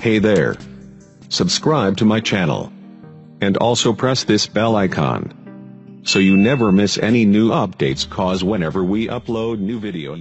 Hey there. Subscribe to my channel. And also press this bell icon. So you never miss any new updates cause whenever we upload new video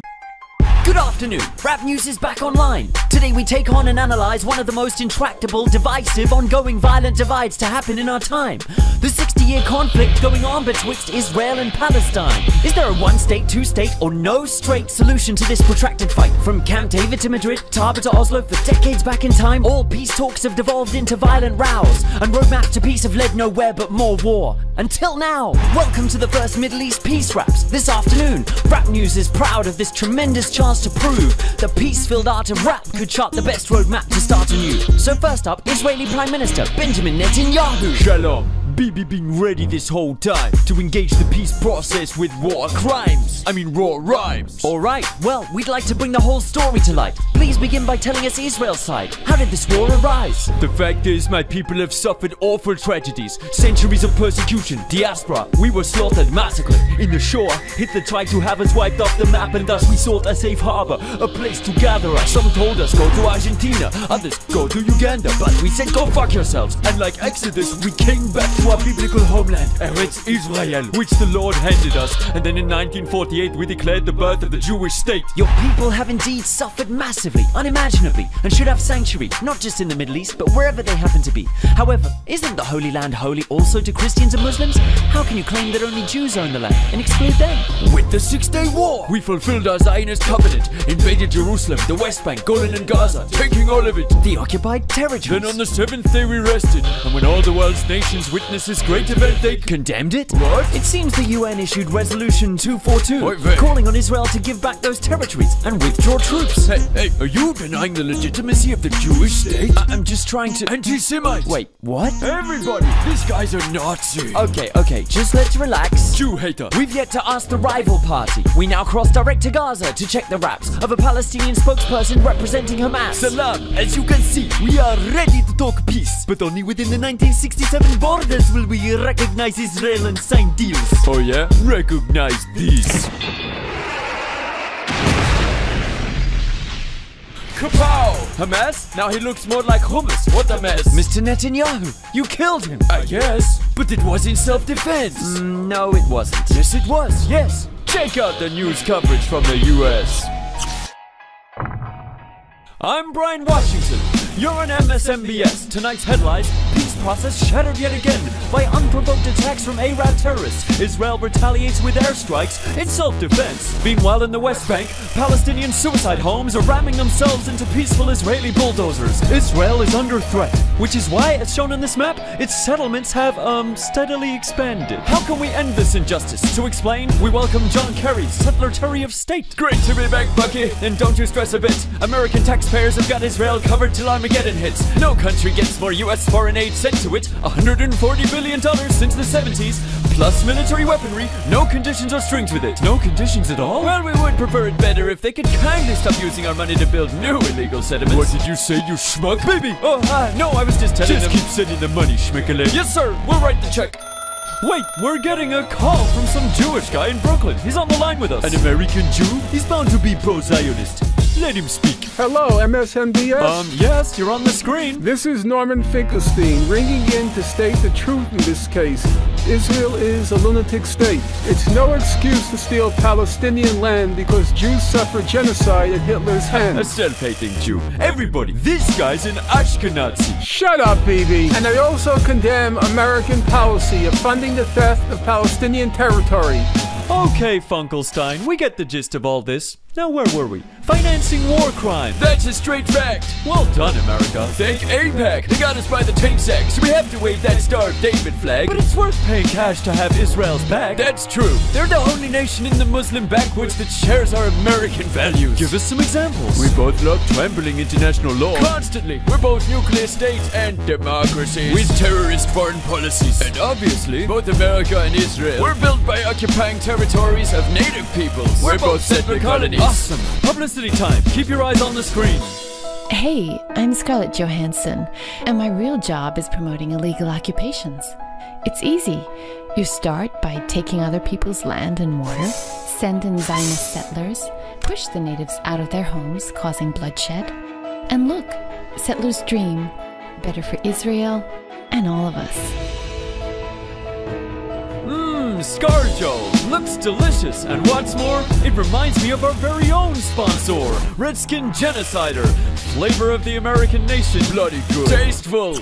Good afternoon. Rap News is back online. Today we take on and analyze one of the most intractable, divisive, ongoing violent divides to happen in our time. The 60 year conflict going on betwixt Israel and Palestine. Is there a one state, two state, or no straight solution to this protracted fight? From Camp David to Madrid, Taba to Oslo, for decades back in time, all peace talks have devolved into violent rows, and roadmaps to peace have led nowhere but more war. Until now, welcome to the first Middle East Peace Raps. This afternoon, Rap News is proud of this tremendous chance to prove the peace-filled art of rap could chart the best roadmap to start anew. So first up, Israeli Prime Minister Benjamin Netanyahu. Shalom. Bibi been ready this whole time to engage the peace process with war crimes. I mean raw rhymes. Alright, well, we'd like to bring the whole story to light. Please begin by telling us Israel's side. How did this war arise? The fact is, my people have suffered awful tragedies, centuries of persecution, diaspora. We were slaughtered, massacred. In the Shoah, Hitler tried to have us wiped off the map, and thus we sought a safe harbor, a place to gather us. Some told us go to Argentina, others go to Uganda, but we said go fuck yourselves. And like Exodus, we came back to our biblical homeland, Eretz Israel, which the Lord handed us. And then in 1948, we declared the birth of the Jewish state. Your people have indeed suffered massively, unimaginably, and should have sanctuary, not just in the Middle East, but wherever they happen to be. However, isn't the Holy Land holy also to Christians and Muslims? How can you claim that only Jews own the land and exclude them? With the Six Day War, we fulfilled our Zionist covenant, invaded Jerusalem, the West Bank, Golan, and Gaza, taking all of it. The occupied territories. Then on the seventh day we rested, and when all the world's nations witnessed this great event, they condemned it? What? It seems the UN issued Resolution 242, Wait, calling on Israel to give back those territories and withdraw troops. Hey, hey, are you denying the legitimacy of the Jewish state? I- I'm just trying to. Anti-Semite! Wait, what? Everybody, this guy's a Nazi! Okay, okay, just let's relax. Jew hater! We've yet to ask the rival party. We now cross direct to Gaza to check the raps of a Palestinian spokesperson representing Hamas. Salam! As you can see, we are ready to talk peace, but only within the 1967 borders will we recognize Israel and sign deals. Oh yeah? Recognize these. Kapow! Hamas? Now he looks more like hummus. What a mess. Mr. Netanyahu, you killed him. I guess, but it was in self-defense. Mm, no, it wasn't. Yes, it was. Yes. Check out the news coverage from the U.S. I'm Brian Washington. You're on MSNBS. Tonight's headlines Peace process shattered yet again by unprovoked attacks from Arab terrorists. Israel retaliates with airstrikes in self defense. Meanwhile, in the West Bank, Palestinian suicide homes are ramming themselves into peaceful Israeli bulldozers. Israel is under threat, which is why, as shown on this map, its settlements have, um, steadily expanded. How can we end this injustice? To explain, we welcome John Kerry, Secretary of State. Great to be back, Bucky. And don't you stress a bit. American taxpayers have got Israel covered till Armageddon hits. No country gets more U.S. foreign aid sent to it. $140 billion since the 70s, plus military weaponry. No conditions or strings with it. No conditions at all? Well, we would prefer it better if they could kindly stop using our money to build new illegal settlements. What did you say, you schmuck? Bibi! Oh, uh, no, I was just telling just them. Just keep sending the money, schmickele. Yes, sir. We'll write the check. Wait, we're getting a call from some Jewish guy in Brooklyn. He's on the line with us. An American Jew? He's bound to be pro-Zionist. Let him speak. Hello, MSNBS. Um, yes, you're on the screen. This is Norman Finkelstein ringing in to state the truth in this case. Israel is a lunatic state. It's no excuse to steal Palestinian land because Jews suffer genocide at Hitler's hands. A self-hating Jew. Everybody, this guy's an Ashkenazi. Shut up, Bibi. And I also condemn American policy of funding the theft of Palestinian territory. Okay, Funkelstein, we get the gist of all this. Now, where were we? Financing war crime. That's a straight fact. Well done, America. Thank AIPAC. They got us by the tank sack, so we have to wave that Star of David flag. But it's worth paying cash to have Israel's back. That's true. They're the only nation in the Muslim backwoods that shares our American values. Give us some examples. We both love trampling international law. Constantly. We're both nuclear states and democracies. With terrorist foreign policies. And obviously, both America and Israel were built by occupying territories of native peoples. We're, both settler colonies. Awesome. Publicity time. Keep your eyes on the screen. Hey, I'm Scarlett Johansson, and my real job is promoting illegal occupations. It's easy. You start by taking other people's land and water, send in Zionist settlers, push the natives out of their homes, causing bloodshed. And look, settlers' dream, better for Israel and all of us. Scarjo looks delicious, and what's more, it reminds me of our very own sponsor, Redskin Genocider. Flavor of the American nation. Bloody good. Tasteful.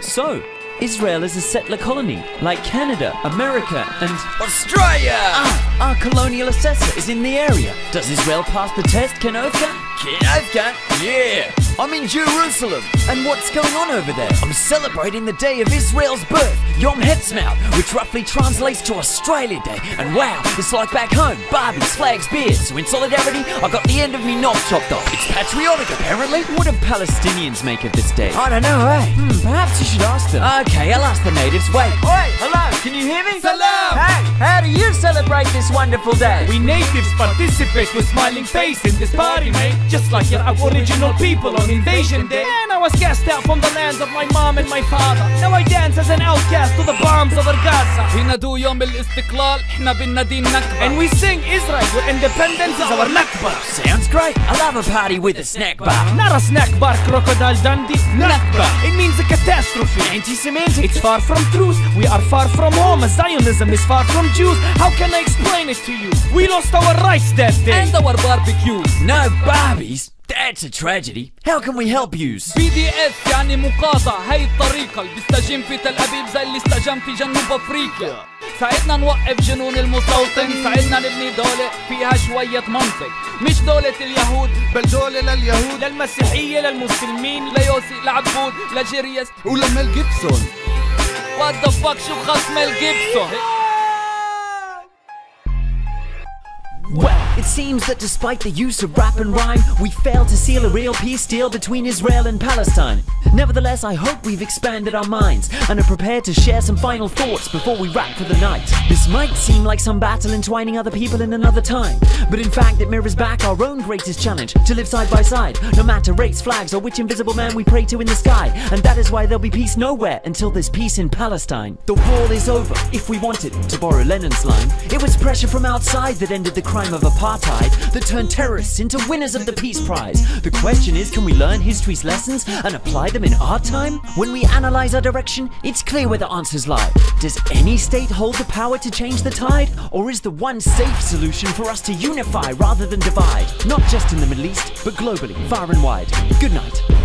So, Israel is a settler colony, like Canada, America, and Australia! Ah, our colonial assessor is in the area. Does Israel pass the test, Kenovka? Kenovka? Yeah! I'm in Jerusalem. And what's going on over there? I'm celebrating the day of Israel's birth, Yom Ha'atzmaut, which roughly translates to Australia Day. And wow, it's like back home, Barbies, flags, beers. So in solidarity, I got the end of me knob chopped off. It's patriotic, apparently. What do Palestinians make of this day? I don't know, eh? Hmm, perhaps you should ask them. Okay, I'll ask the natives. Wait. Oi, hello, can you hear me? Salam! Hey, how do you celebrate this wonderful day? We natives participate with smiling face in this party, mate. Just like your aboriginal people on invasion day. And I was cast out from the lands of my mom and my father. Now I dance as an outcast to the bombs over Gaza. بينادوا يوم الاستقلال احنا بننادي النكبة And we sing Israel, your independence is our Nakba. Sounds great. I love a party with a snack bar. Not a snack bar, crocodile Dundee. Nakba. It means a catastrophe. Anti-Semitic. It's far from truth. We are far from home. Zionism is far from Jews. How can I explain it to you? We lost our rights that day. and our barbecues No Barbies? That's a tragedy. How can we help yous? بي دي اف يعني مقاطعة هاي الطريقة اللي بيستجم في تل أبيب زي اللي استجم في جنوب أفريقيا. ساعدنا نوقف جنون المستوطن ساعدنا نبني دولة فيها شوية منطق. مش دولة اليهود بل دولة لليهود. للمسيحية للمسلمين ليوسي لعبود لجيريس ولميل جيبسون. وات ذا فاك شو خص ميل جيبسون؟ Well, it seems that despite the use of rap and rhyme, we failed to seal a real peace deal between Israel and Palestine. Nevertheless, I hope we've expanded our minds and are prepared to share some final thoughts before we wrap for the night. This might seem like some battle entwining other people in another time, but in fact, it mirrors back our own greatest challenge to live side by side, no matter race, flags, or which invisible man we pray to in the sky. And that is why there'll be peace nowhere until there's peace in Palestine. The war is over, if we wanted, to borrow Lennon's line. It was pressure from outside that ended the crime of apartheid, that turned terrorists into winners of the Peace Prize. The question is, can we learn history's lessons and apply them in our time? When we analyze our direction, it's clear where the answers lie. Does any state hold the power to change the tide? Or is the one safe solution for us to unify rather than divide? Not just in the Middle East, but globally, far and wide. Good night.